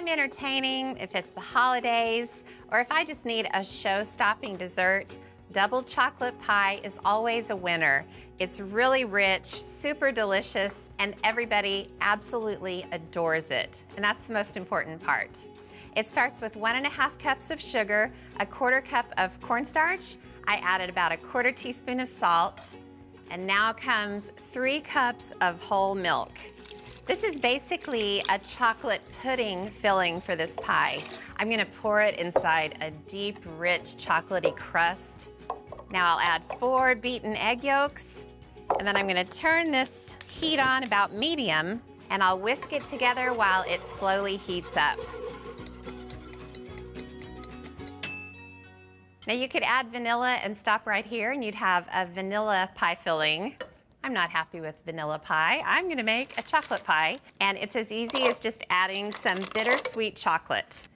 I'm entertaining, if it's the holidays, or if I just need a show-stopping dessert, double chocolate pie is always a winner. It's really rich, super delicious, and everybody absolutely adores it. And that's the most important part. It starts with one and a half cups of sugar, a quarter cup of cornstarch. I added about a quarter teaspoon of salt, and now comes three cups of whole milk. This is basically a chocolate pudding filling for this pie. I'm gonna pour it inside a deep, rich, chocolatey crust. Now I'll add four beaten egg yolks, and then I'm gonna turn this heat on about medium, and I'll whisk it together while it slowly heats up. Now you could add vanilla and stop right here and you'd have a vanilla pie filling. I'm not happy with vanilla pie. I'm gonna make a chocolate pie, and it's as easy as just adding some bittersweet chocolate.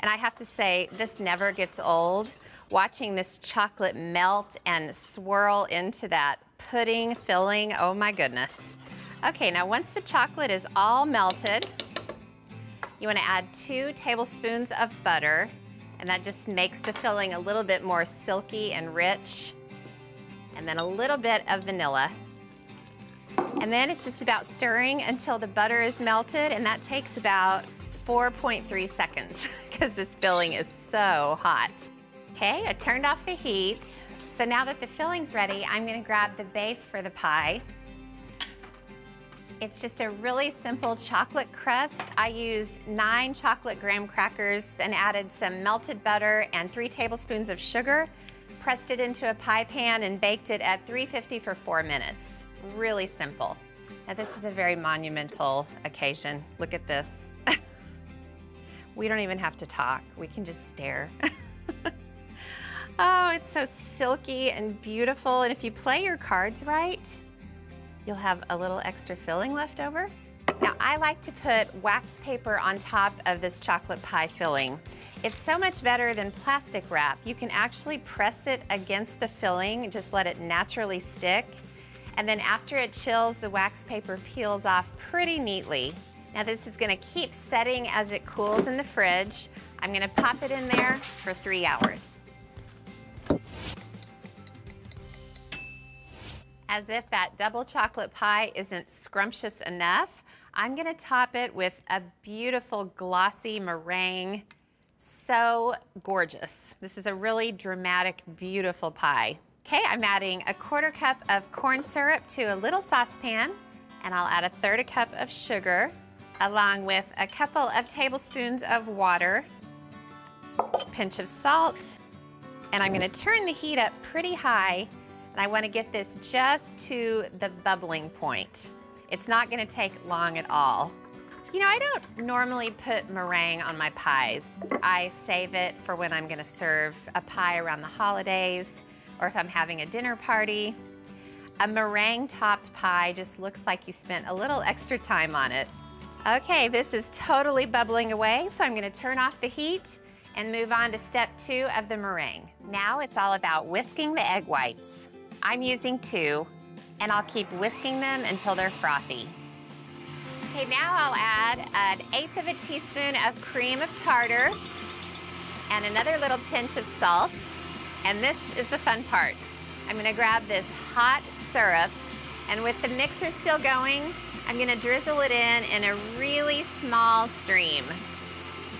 And I have to say, this never gets old. Watching this chocolate melt and swirl into that pudding filling, oh my goodness. Okay, now once the chocolate is all melted, you wanna add two tablespoons of butter, and that just makes the filling a little bit more silky and rich and then a little bit of vanilla. And then it's just about stirring until the butter is melted, and that takes about 4.3 seconds because this filling is so hot. Okay, I turned off the heat. So now that the filling's ready, I'm gonna grab the base for the pie. It's just a really simple chocolate crust. I used nine chocolate graham crackers and added some melted butter and three tablespoons of sugar pressed it into a pie pan and baked it at 350 for four minutes. Really simple. Now this is a very monumental occasion. Look at this. we don't even have to talk. We can just stare. oh, it's so silky and beautiful. And if you play your cards right, you'll have a little extra filling left over. Now I like to put wax paper on top of this chocolate pie filling. It's so much better than plastic wrap. You can actually press it against the filling, just let it naturally stick. And then after it chills, the wax paper peels off pretty neatly. Now this is gonna keep setting as it cools in the fridge. I'm gonna pop it in there for three hours. As if that double chocolate pie isn't scrumptious enough, I'm gonna top it with a beautiful glossy meringue so gorgeous. This is a really dramatic, beautiful pie. Okay, I'm adding a quarter cup of corn syrup to a little saucepan, and I'll add a third a cup of sugar, along with a couple of tablespoons of water, a pinch of salt, and I'm gonna turn the heat up pretty high, and I wanna get this just to the bubbling point. It's not gonna take long at all. You know, I don't normally put meringue on my pies. I save it for when I'm gonna serve a pie around the holidays or if I'm having a dinner party. A meringue-topped pie just looks like you spent a little extra time on it. Okay, this is totally bubbling away, so I'm gonna turn off the heat and move on to step two of the meringue. Now it's all about whisking the egg whites. I'm using two, and I'll keep whisking them until they're frothy. Okay, now I'll add an eighth of a teaspoon of cream of tartar and another little pinch of salt. And this is the fun part. I'm gonna grab this hot syrup and with the mixer still going, I'm gonna drizzle it in in a really small stream.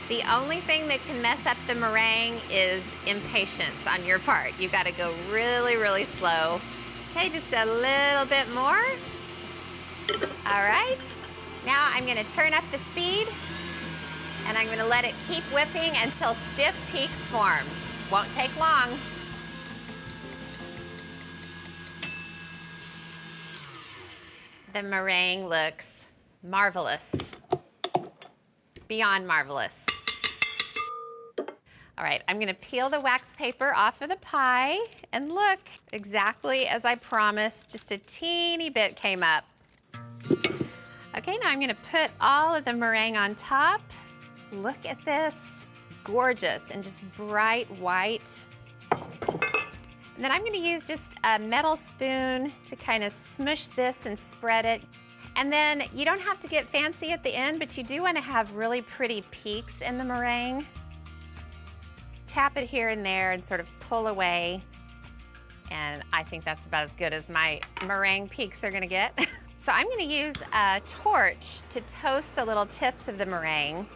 The only thing that can mess up the meringue is impatience on your part. You've gotta go really, really slow. Okay, just a little bit more. All right, now I'm gonna turn up the speed and I'm gonna let it keep whipping until stiff peaks form. Won't take long. The meringue looks marvelous, beyond marvelous. All right, I'm gonna peel the wax paper off of the pie and look, exactly as I promised, just a teeny bit came up. Okay, now I'm gonna put all of the meringue on top. Look at this, gorgeous and just bright white. And then I'm gonna use just a metal spoon to kind of smush this and spread it. And then you don't have to get fancy at the end, but you do want to have really pretty peaks in the meringue. Tap it here and there and sort of pull away. And I think that's about as good as my meringue peaks are gonna get. so I'm gonna use a torch to toast the little tips of the meringue.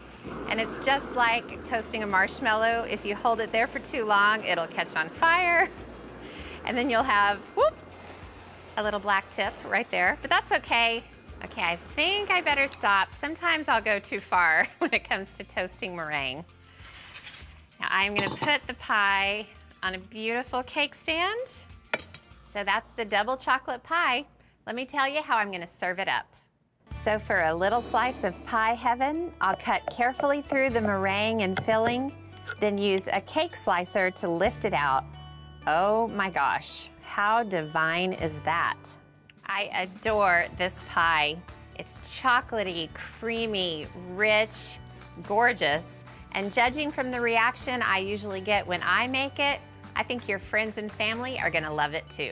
And it's just like toasting a marshmallow. If you hold it there for too long, it'll catch on fire. And then you'll have, whoop, a little black tip right there, but that's okay. Okay, I think I better stop. Sometimes I'll go too far when it comes to toasting meringue. Now I'm gonna put the pie on a beautiful cake stand. So that's the double chocolate pie. Let me tell you how I'm gonna serve it up. So for a little slice of pie heaven, I'll cut carefully through the meringue and filling, then use a cake slicer to lift it out. Oh my gosh, how divine is that? I adore this pie. It's chocolatey, creamy, rich, gorgeous. And judging from the reaction I usually get when I make it, I think your friends and family are gonna love it too.